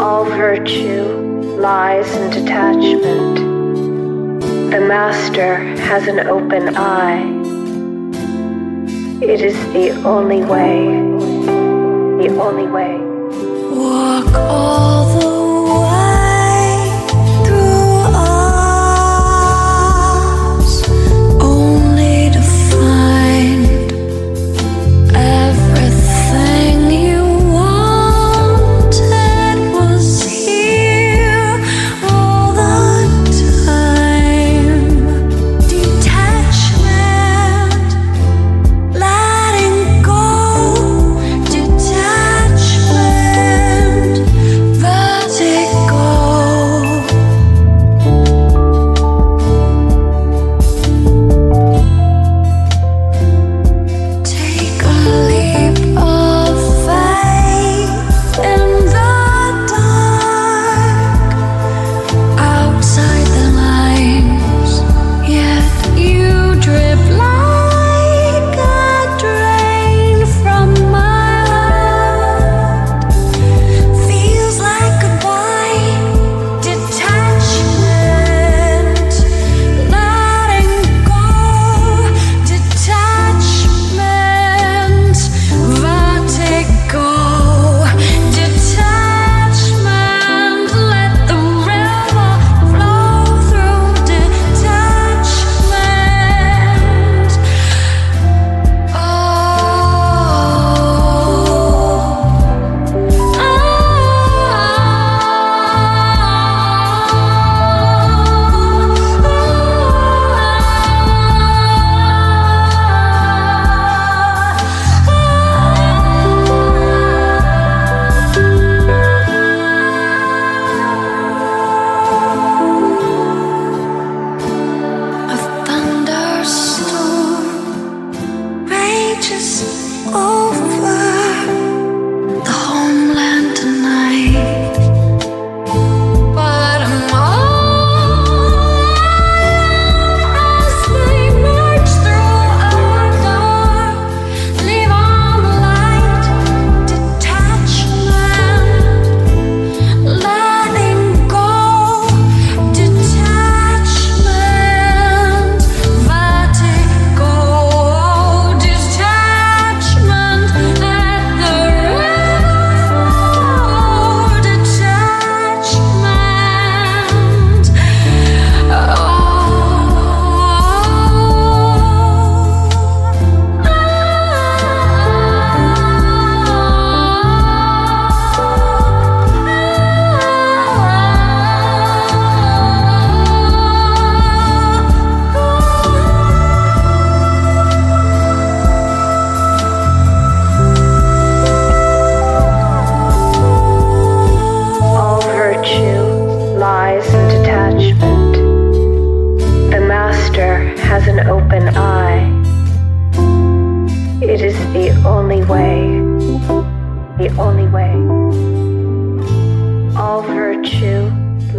all virtue lies in detachment. The Master has an open eye. It is the only way, the only way. Oh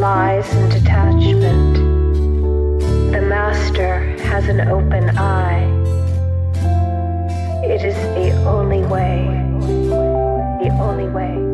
lies in detachment. The Master has an open eye. It is the only way, the only way.